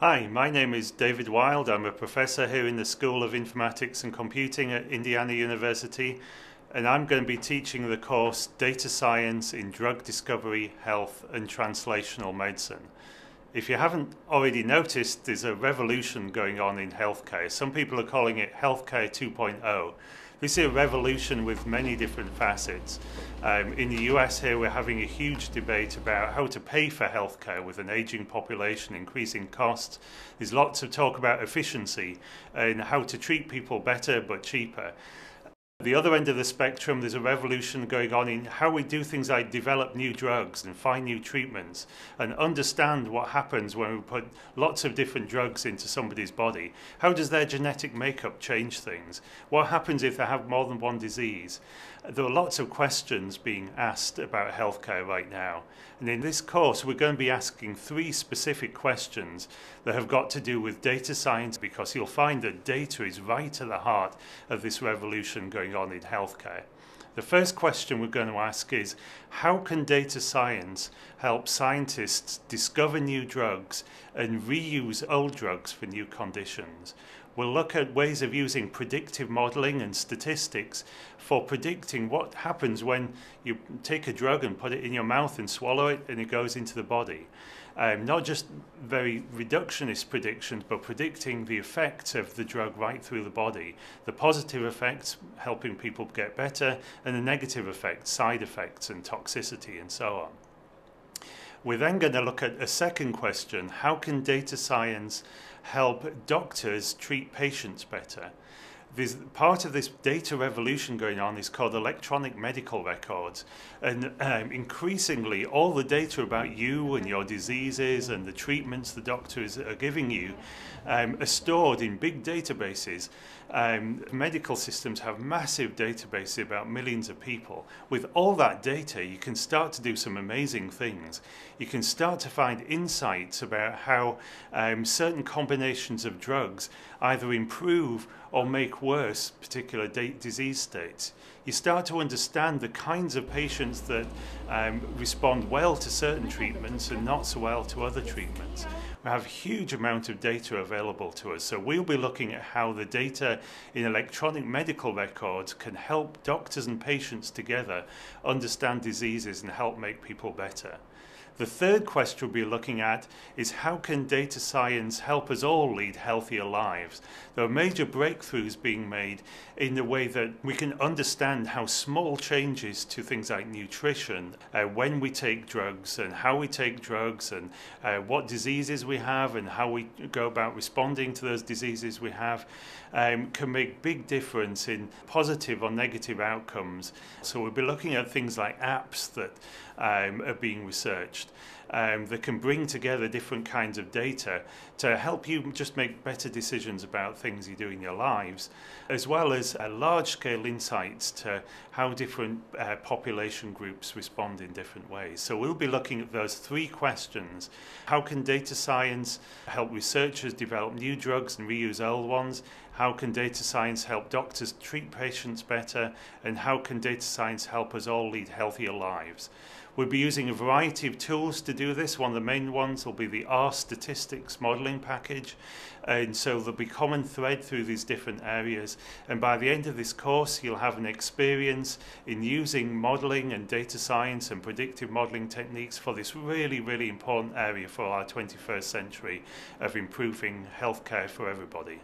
Hi, my name is David Wild. I'm a professor here in the School of Informatics and Computing at Indiana University, and I'm going to be teaching the course Data Science in Drug Discovery, Health and Translational Medicine. If you haven't already noticed, there's a revolution going on in healthcare. Some people are calling it Healthcare 2.0. We see a revolution with many different facets. Um, in the US here, we're having a huge debate about how to pay for healthcare with an aging population, increasing costs. There's lots of talk about efficiency and how to treat people better but cheaper. The other end of the spectrum, there's a revolution going on in how we do things like develop new drugs and find new treatments and understand what happens when we put lots of different drugs into somebody's body. How does their genetic makeup change things? What happens if they have more than one disease? There are lots of questions being asked about healthcare right now. And in this course, we're going to be asking three specific questions that have got to do with data science because you'll find that data is right at the heart of this revolution going going on in healthcare. The first question we're going to ask is how can data science help scientists discover new drugs and reuse old drugs for new conditions? We'll look at ways of using predictive modeling and statistics for predicting what happens when you take a drug and put it in your mouth and swallow it and it goes into the body. Um, not just very reductionist predictions, but predicting the effects of the drug right through the body. The positive effects, helping people get better, and the negative effects, side effects, and toxicity, and so on. We're then going to look at a second question, how can data science help doctors treat patients better? There's part of this data revolution going on is called electronic medical records. And um, increasingly, all the data about you and your diseases and the treatments the doctors are giving you um, are stored in big databases. Um, medical systems have massive databases about millions of people. With all that data, you can start to do some amazing things. You can start to find insights about how um, certain combinations of drugs either improve or make worse particular disease states. You start to understand the kinds of patients that um, respond well to certain treatments and not so well to other treatments. We have a huge amount of data available to us, so we'll be looking at how the data in electronic medical records can help doctors and patients together understand diseases and help make people better. The third question we'll be looking at is how can data science help us all lead healthier lives? There are major breakthroughs being made in the way that we can understand how small changes to things like nutrition, uh, when we take drugs and how we take drugs and uh, what diseases we have and how we go about responding to those diseases we have um, can make big difference in positive or negative outcomes. So we'll be looking at things like apps that um, are being researched um, that can bring together different kinds of data to help you just make better decisions about things you do in your lives, as well as uh, large-scale insights to how different uh, population groups respond in different ways. So we'll be looking at those three questions. How can data science help researchers develop new drugs and reuse old ones? How can data science help doctors treat patients better? And how can data science help us all lead healthier lives? We'll be using a variety of tools to do this. One of the main ones will be the R statistics modeling package. And so there'll be common thread through these different areas. And by the end of this course, you'll have an experience in using modeling and data science and predictive modeling techniques for this really, really important area for our 21st century of improving healthcare for everybody.